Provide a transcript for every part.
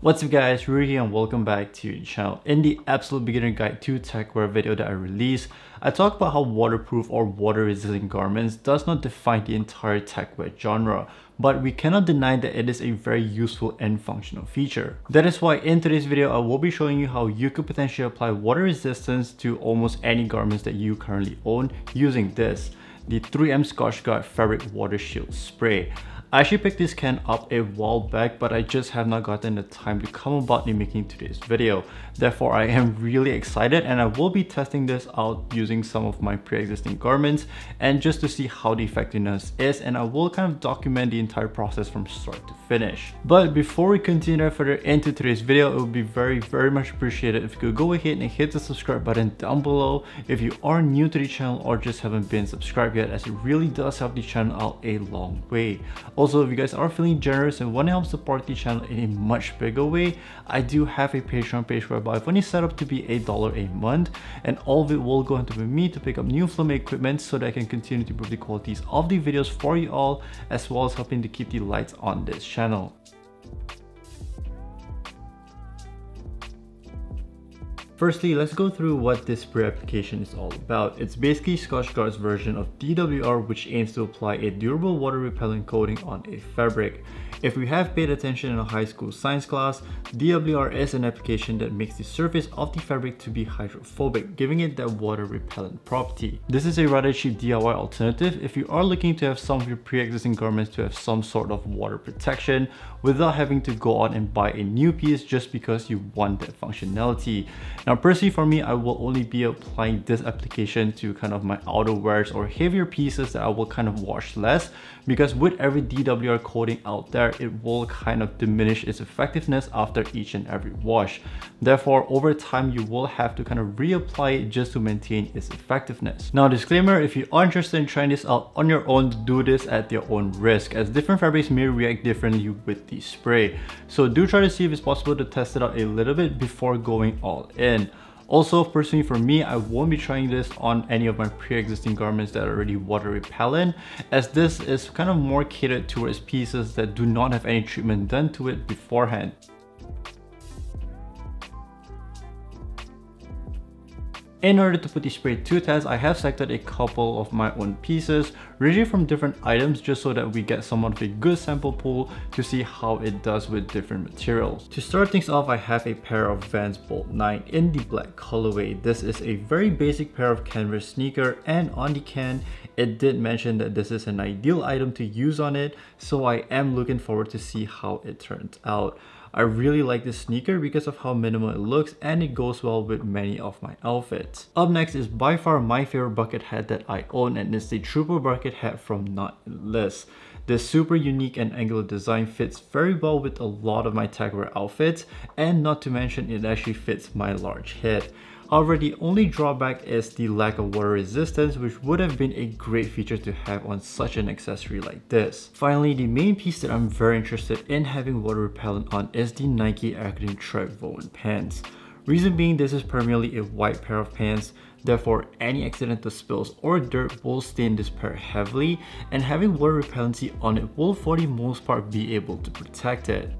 What's up guys, Ruey here and welcome back to the channel. In the absolute beginner guide to techwear video that I released, I talk about how waterproof or water resistant garments does not define the entire techwear genre, but we cannot deny that it is a very useful and functional feature. That is why in today's video, I will be showing you how you could potentially apply water resistance to almost any garments that you currently own using this, the 3M Scotchgard Fabric Water Shield Spray. I actually picked this can up a while back, but I just have not gotten the time to come about in making today's video. Therefore, I am really excited and I will be testing this out using some of my pre-existing garments and just to see how the effectiveness is and I will kind of document the entire process from start to finish. But before we continue further into today's video, it would be very, very much appreciated if you could go ahead and hit the subscribe button down below if you are new to the channel or just haven't been subscribed as it really does help the channel out a long way. Also, if you guys are feeling generous and want to help support the channel in a much bigger way, I do have a Patreon page whereby I've only set up to be a dollar a month and all of it will go into me to pick up new film equipment so that I can continue to improve the qualities of the videos for you all as well as helping to keep the lights on this channel. Firstly, let's go through what this spray application is all about. It's basically Scotchgard's version of DWR which aims to apply a durable water repellent coating on a fabric. If we have paid attention in a high school science class, DWR is an application that makes the surface of the fabric to be hydrophobic, giving it that water repellent property. This is a rather cheap DIY alternative if you are looking to have some of your pre-existing garments to have some sort of water protection without having to go out and buy a new piece just because you want that functionality. Now personally for me, I will only be applying this application to kind of my outerwears or heavier pieces that I will kind of wash less because with every DWR coating out there, it will kind of diminish its effectiveness after each and every wash. Therefore, over time, you will have to kind of reapply it just to maintain its effectiveness. Now, disclaimer, if you are interested in trying this out on your own, do this at your own risk as different fabrics may react differently with the spray. So do try to see if it's possible to test it out a little bit before going all in. Also, personally for me, I won't be trying this on any of my pre-existing garments that are already water repellent as this is kind of more catered towards pieces that do not have any treatment done to it beforehand. In order to put the spray to test, I have selected a couple of my own pieces, ranging from different items just so that we get somewhat of a good sample pool to see how it does with different materials. To start things off, I have a pair of Vans Bold Ni in the black colorway. This is a very basic pair of canvas sneaker and on the can, it did mention that this is an ideal item to use on it, so I am looking forward to see how it turns out. I really like this sneaker because of how minimal it looks and it goes well with many of my outfits. Up next is by far my favorite bucket hat that I own and it's the Trooper bucket hat from Nautilus. This super unique and angular design fits very well with a lot of my techwear outfits and not to mention it actually fits my large head. However, the only drawback is the lack of water resistance, which would have been a great feature to have on such an accessory like this. Finally, the main piece that I'm very interested in having water repellent on is the Nike Academy Track Woven Pants. Reason being this is primarily a white pair of pants, therefore any accidental spills or dirt will stain this pair heavily and having water repellency on it will for the most part be able to protect it.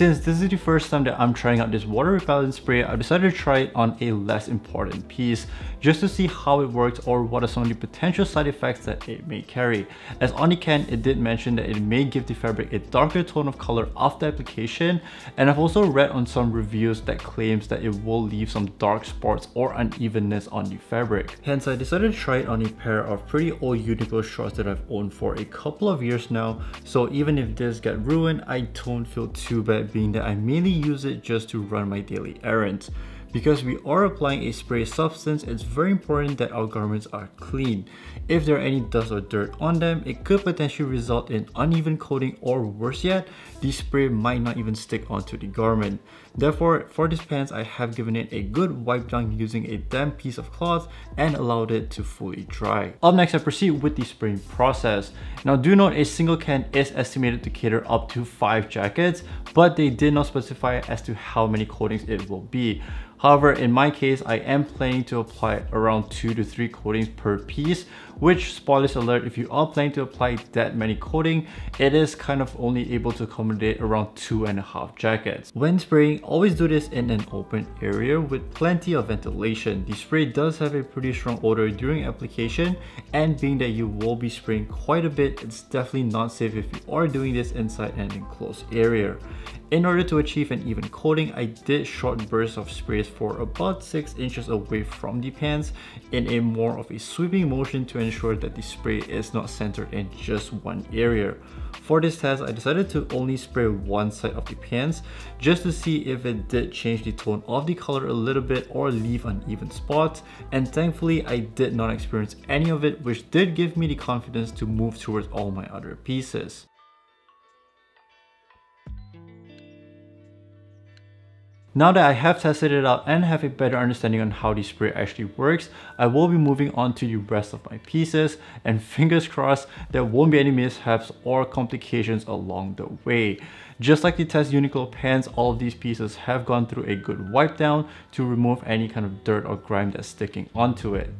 Since this is the first time that I'm trying out this water repellent spray, I decided to try it on a less important piece just to see how it works or what are some of the potential side effects that it may carry. As on the can, it did mention that it may give the fabric a darker tone of color after application and I've also read on some reviews that claims that it will leave some dark spots or unevenness on the fabric. Hence, I decided to try it on a pair of pretty old Uniqlo shorts that I've owned for a couple of years now, so even if this get ruined, I don't feel too bad being that I mainly use it just to run my daily errands. Because we are applying a spray substance, it's very important that our garments are clean. If there are any dust or dirt on them, it could potentially result in uneven coating or worse yet, the spray might not even stick onto the garment. Therefore, for this pants, I have given it a good wipe down using a damp piece of cloth and allowed it to fully dry. Up next, I proceed with the spraying process. Now do note a single can is estimated to cater up to 5 jackets, but they did not specify as to how many coatings it will be. However, in my case, I am planning to apply around two to three coatings per piece, which spoilers alert, if you are planning to apply that many coating, it is kind of only able to accommodate around two and a half jackets. When spraying, always do this in an open area with plenty of ventilation. The spray does have a pretty strong odor during application and being that you will be spraying quite a bit, it's definitely not safe if you are doing this inside an enclosed area. In order to achieve an even coating, I did short bursts of sprays for about 6 inches away from the pans in a more of a sweeping motion to ensure that the spray is not centered in just one area. For this test, I decided to only spray one side of the pans just to see if it did change the tone of the color a little bit or leave uneven spots and thankfully I did not experience any of it which did give me the confidence to move towards all my other pieces. Now that I have tested it out and have a better understanding on how the spray actually works, I will be moving on to the rest of my pieces and fingers crossed there won't be any mishaps or complications along the way. Just like the test Uniqlo pans, all of these pieces have gone through a good wipe down to remove any kind of dirt or grime that's sticking onto it.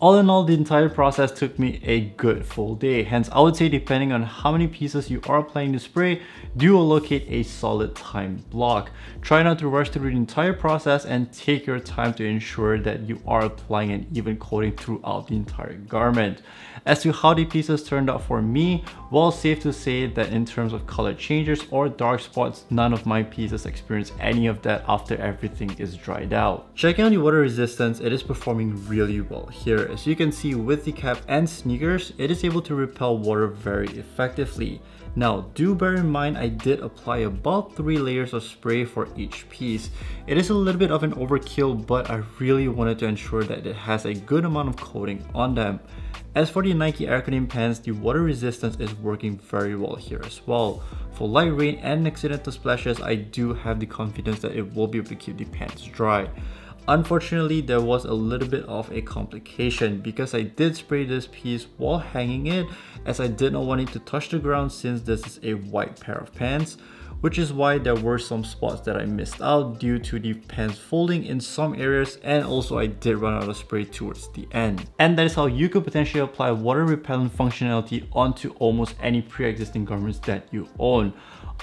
All in all, the entire process took me a good full day. Hence, I would say depending on how many pieces you are planning to spray, do allocate a solid time block. Try not to rush through the entire process and take your time to ensure that you are applying an even coating throughout the entire garment. As to how the pieces turned out for me, well safe to say that in terms of color changes or dark spots, none of my pieces experience any of that after everything is dried out. Checking on the water resistance, it is performing really well here as you can see with the cap and sneakers, it is able to repel water very effectively. Now, do bear in mind I did apply about 3 layers of spray for each piece. It is a little bit of an overkill, but I really wanted to ensure that it has a good amount of coating on them. As for the Nike Air Conditioning pants, the water resistance is working very well here as well. For light rain and accidental splashes, I do have the confidence that it will be able to keep the pants dry. Unfortunately, there was a little bit of a complication because I did spray this piece while hanging it as I did not want it to touch the ground since this is a white pair of pants which is why there were some spots that I missed out due to the pants folding in some areas and also I did run out of spray towards the end. And that is how you could potentially apply water repellent functionality onto almost any pre-existing garments that you own.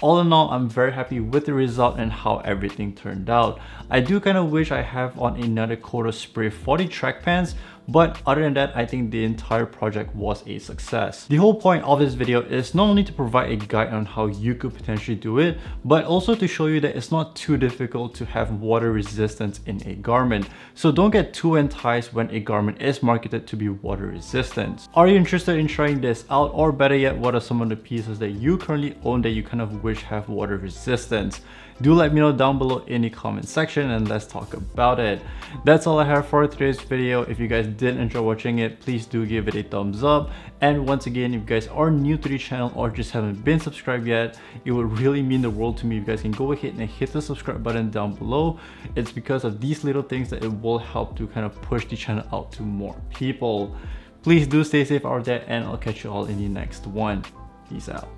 All in all, I'm very happy with the result and how everything turned out. I do kind of wish I have on another of spray for the track pants, but other than that, I think the entire project was a success. The whole point of this video is not only to provide a guide on how you could potentially do it, but also to show you that it's not too difficult to have water resistance in a garment. So don't get too enticed when a garment is marketed to be water resistant. Are you interested in trying this out or better yet, what are some of the pieces that you currently own that you kind of wish have water resistance? do let me know down below in the comment section and let's talk about it. That's all I have for today's video. If you guys did enjoy watching it, please do give it a thumbs up. And once again, if you guys are new to the channel or just haven't been subscribed yet, it would really mean the world to me if you guys can go ahead and hit the subscribe button down below. It's because of these little things that it will help to kind of push the channel out to more people. Please do stay safe out there and I'll catch you all in the next one. Peace out.